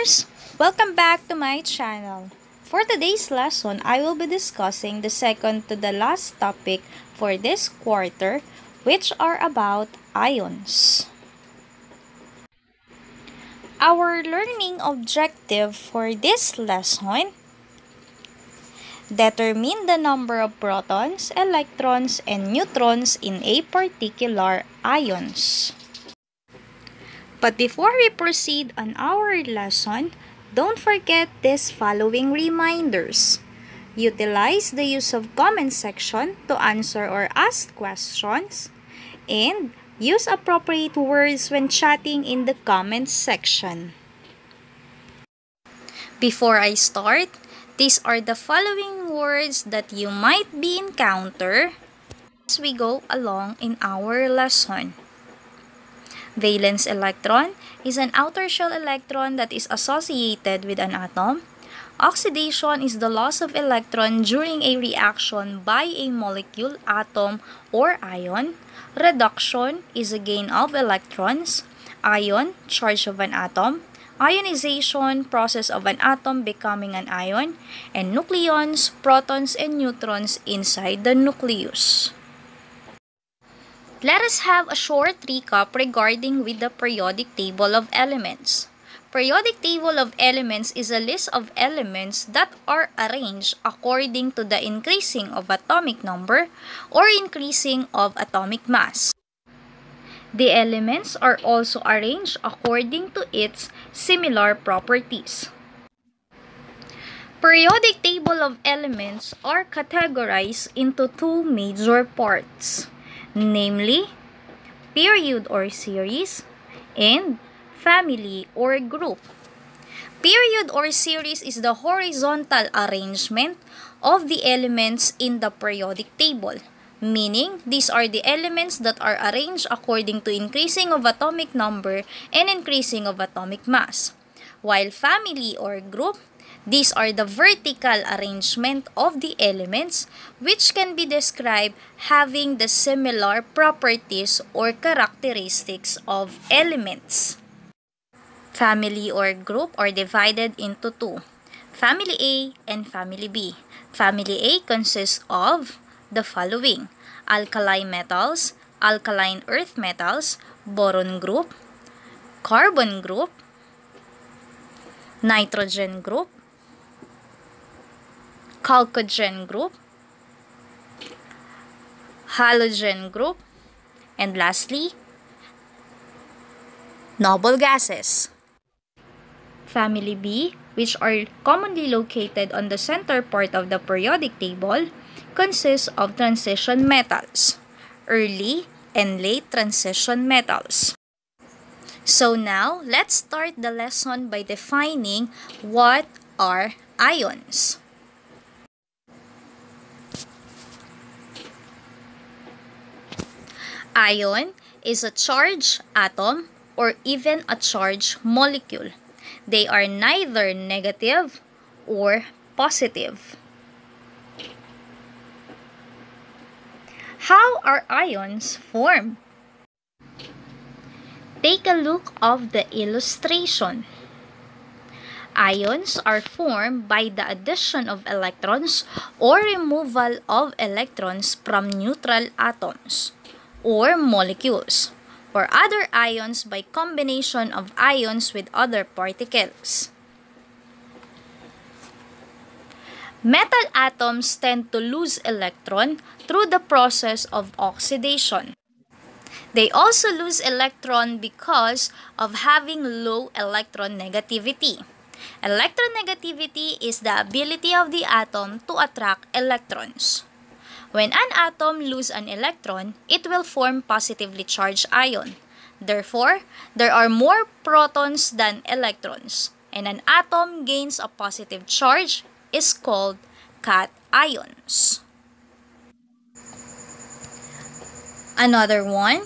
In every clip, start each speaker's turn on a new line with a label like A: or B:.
A: learners! Welcome back to my channel. For today's lesson, I will be discussing the second to the last topic for this quarter, which are about ions. Our learning objective for this lesson Determine the number of protons, electrons, and neutrons in a particular ions. But before we proceed on our lesson, don't forget these following reminders. Utilize the use of comment section to answer or ask questions. And use appropriate words when chatting in the comment section. Before I start, these are the following words that you might be encounter as we go along in our lesson. Valence electron is an outer shell electron that is associated with an atom. Oxidation is the loss of electron during a reaction by a molecule, atom, or ion. Reduction is a gain of electrons. Ion, charge of an atom ionization process of an atom becoming an ion, and nucleons, protons, and neutrons inside the nucleus. Let us have a short recap regarding with the periodic table of elements. Periodic table of elements is a list of elements that are arranged according to the increasing of atomic number or increasing of atomic mass. The elements are also arranged according to its similar properties. Periodic table of elements are categorized into two major parts, namely period or series and family or group. Period or series is the horizontal arrangement of the elements in the periodic table meaning these are the elements that are arranged according to increasing of atomic number and increasing of atomic mass. While family or group, these are the vertical arrangement of the elements which can be described having the similar properties or characteristics of elements. Family or group are divided into two, Family A and Family B. Family A consists of the following alkali metals, alkaline earth metals, boron group, carbon group, nitrogen group, chalcogen group, halogen group, and lastly, noble gases. Family B, which are commonly located on the center part of the periodic table, consists of transition metals, early and late transition metals. So now, let's start the lesson by defining what are ions. Ion is a charged atom or even a charged molecule. They are neither negative or positive. How are ions formed? Take a look of the illustration. Ions are formed by the addition of electrons or removal of electrons from neutral atoms or molecules, or other ions by combination of ions with other particles. Metal atoms tend to lose electron through the process of oxidation. They also lose electron because of having low electron negativity. Electronegativity is the ability of the atom to attract electrons. When an atom loses an electron, it will form positively charged ion. Therefore, there are more protons than electrons, and an atom gains a positive charge is called cations. Another one.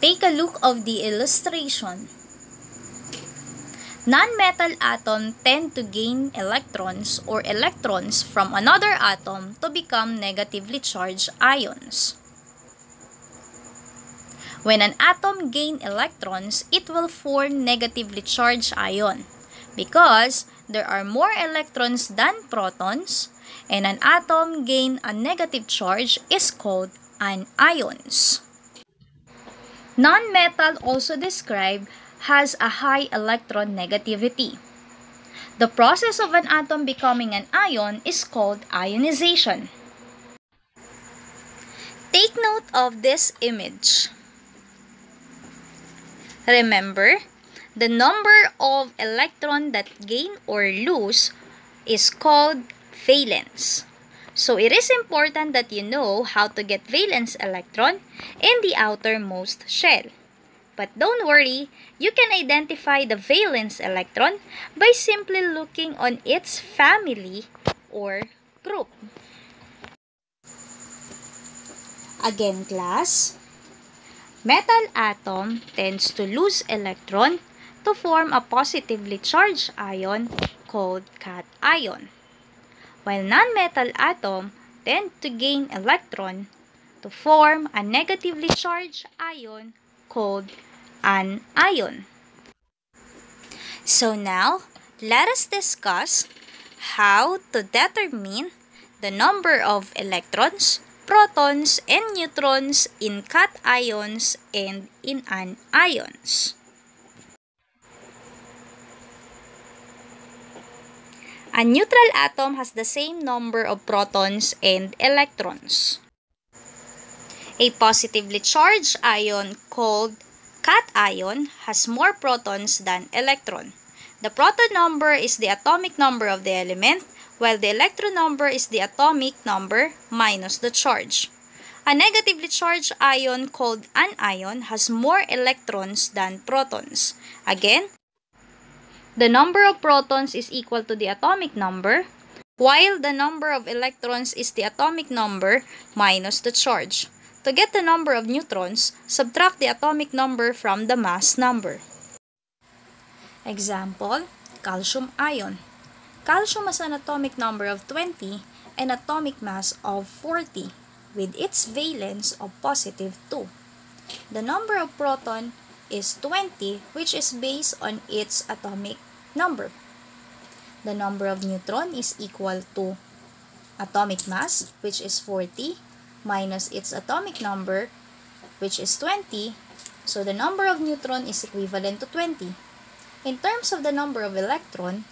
A: Take a look of the illustration. Non-metal atom tend to gain electrons or electrons from another atom to become negatively charged ions. When an atom gain electrons, it will form negatively charged ion because there are more electrons than protons and an atom gain a negative charge is called anions. Non-metal also described has a high electronegativity. The process of an atom becoming an ion is called ionization. Take note of this image. Remember, the number of electron that gain or lose is called valence. So it is important that you know how to get valence electron in the outermost shell. But don't worry, you can identify the valence electron by simply looking on its family or group. Again class, metal atom tends to lose electron to form a positively charged ion called cation while non-metal atom tend to gain electron to form a negatively charged ion called an ion. So now, let us discuss how to determine the number of electrons, protons, and neutrons in cations and in anions. A neutral atom has the same number of protons and electrons. A positively charged ion called cation has more protons than electron. The proton number is the atomic number of the element, while the electron number is the atomic number minus the charge. A negatively charged ion called anion has more electrons than protons. Again, the number of protons is equal to the atomic number, while the number of electrons is the atomic number minus the charge. To get the number of neutrons, subtract the atomic number from the mass number. Example, calcium ion. Calcium has an atomic number of 20 and atomic mass of 40 with its valence of positive 2. The number of proton is 20 which is based on its atomic number. The number of neutron is equal to atomic mass which is 40 minus its atomic number which is 20. So the number of neutron is equivalent to 20. In terms of the number of electron,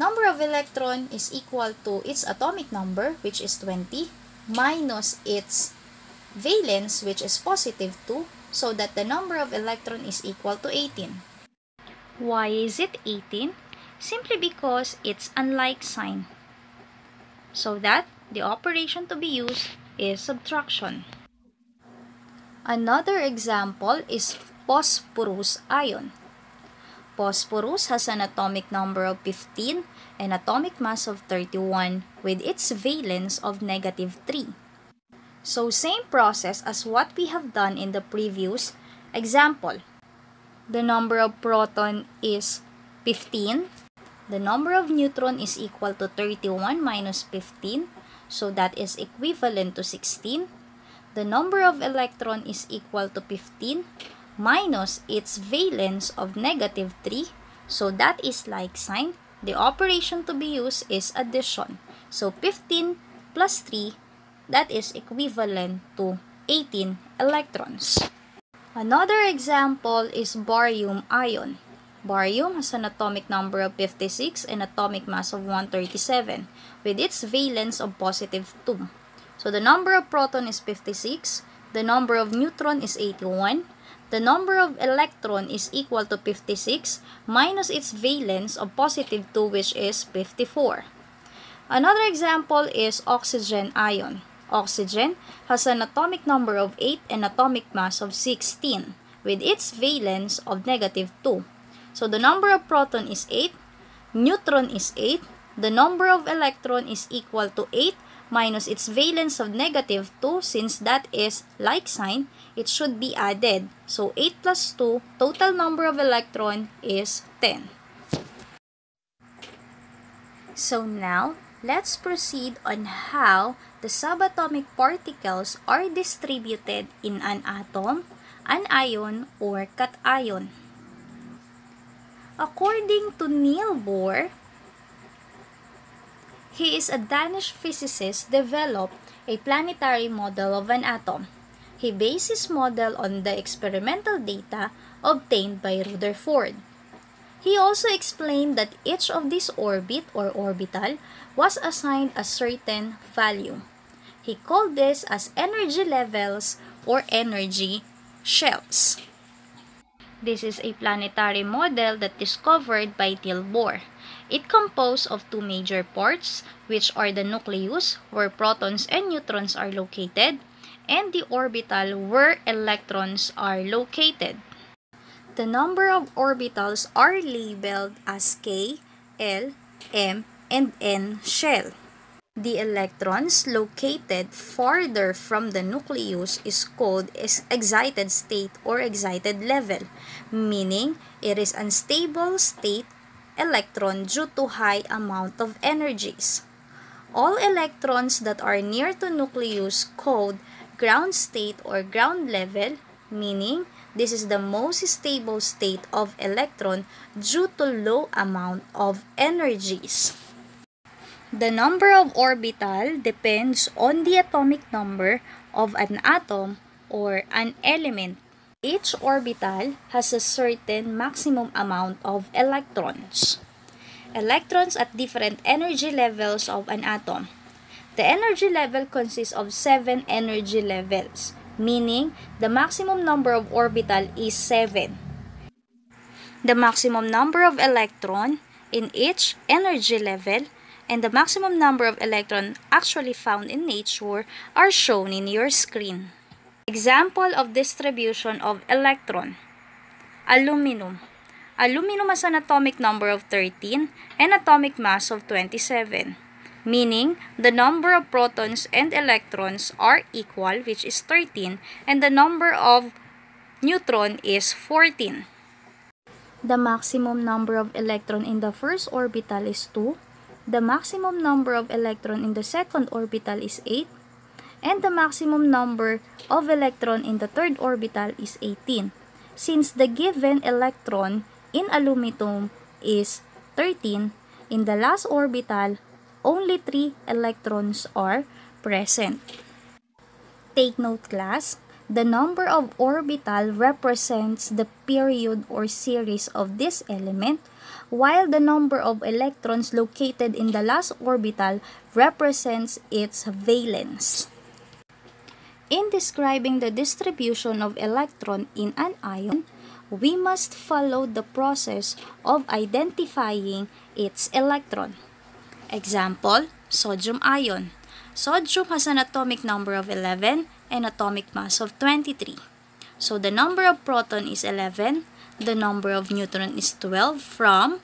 A: number of electron is equal to its atomic number which is 20 minus its valence which is positive 2 so that the number of electron is equal to 18. Why is it 18? Simply because it's unlike sign. So that the operation to be used is subtraction. Another example is phosphorus ion. Phosphorus has an atomic number of 15 and atomic mass of 31 with its valence of negative 3. So same process as what we have done in the previous example. The number of proton is 15. The number of neutron is equal to 31 minus 15. So that is equivalent to 16. The number of electron is equal to 15 minus its valence of negative 3. So that is like sign. The operation to be used is addition. So 15 plus 3 that is equivalent to 18 electrons. Another example is barium ion. Barium has an atomic number of 56 and atomic mass of 137 with its valence of positive 2. So the number of proton is 56, the number of neutron is 81, the number of electron is equal to 56 minus its valence of positive 2 which is 54. Another example is oxygen ion. Oxygen has an atomic number of 8 and atomic mass of 16 with its valence of negative 2. So the number of proton is 8, neutron is 8, the number of electron is equal to 8 minus its valence of negative 2 since that is like sign, it should be added. So 8 plus 2, total number of electron is 10. So now, let's proceed on how the subatomic particles are distributed in an atom, an ion, or cation. According to Niels Bohr, he is a Danish physicist developed a planetary model of an atom. He based his model on the experimental data obtained by Rutherford. He also explained that each of these orbit or orbital was assigned a certain value. He called this as energy levels or energy shells. This is a planetary model that discovered by Niels Bohr. It composed of two major parts, which are the nucleus, where protons and neutrons are located, and the orbital, where electrons are located. The number of orbitals are labeled as K, L, M, and N shell. The electrons located farther from the nucleus is called excited state or excited level, meaning it is unstable state electron due to high amount of energies. All electrons that are near to nucleus called ground state or ground level, meaning this is the most stable state of electron due to low amount of energies. The number of orbital depends on the atomic number of an atom or an element. Each orbital has a certain maximum amount of electrons. Electrons at different energy levels of an atom. The energy level consists of seven energy levels meaning the maximum number of orbital is 7. The maximum number of electron in each energy level and the maximum number of electron actually found in nature are shown in your screen. Example of distribution of electron. Aluminum. Aluminum has an atomic number of 13 and atomic mass of 27 meaning the number of protons and electrons are equal, which is 13, and the number of neutron is 14. The maximum number of electron in the first orbital is 2, the maximum number of electron in the second orbital is 8, and the maximum number of electron in the third orbital is 18. Since the given electron in aluminum is 13, in the last orbital, only 3 electrons are present. Take note class, the number of orbital represents the period or series of this element, while the number of electrons located in the last orbital represents its valence. In describing the distribution of electron in an ion, we must follow the process of identifying its electron. Example, sodium ion. Sodium has an atomic number of 11 and atomic mass of 23. So the number of proton is 11, the number of neutron is 12 from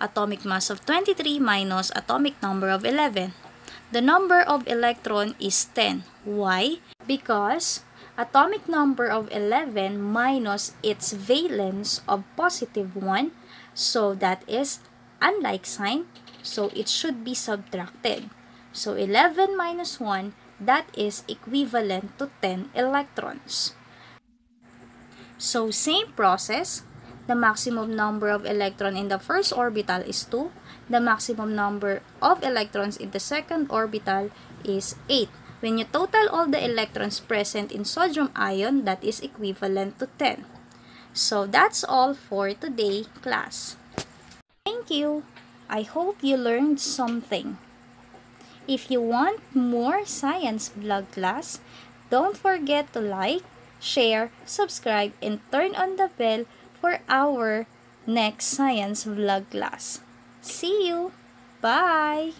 A: atomic mass of 23 minus atomic number of 11. The number of electron is 10. Why? Because atomic number of 11 minus its valence of positive 1, so that is unlike sign, so it should be subtracted. So 11 minus 1, that is equivalent to 10 electrons. So same process, the maximum number of electron in the first orbital is 2. The maximum number of electrons in the second orbital is 8. When you total all the electrons present in sodium ion, that is equivalent to 10. So that's all for today, class. Thank you. I hope you learned something. If you want more science vlog class, don't forget to like, share, subscribe, and turn on the bell for our next science vlog class. See you! Bye!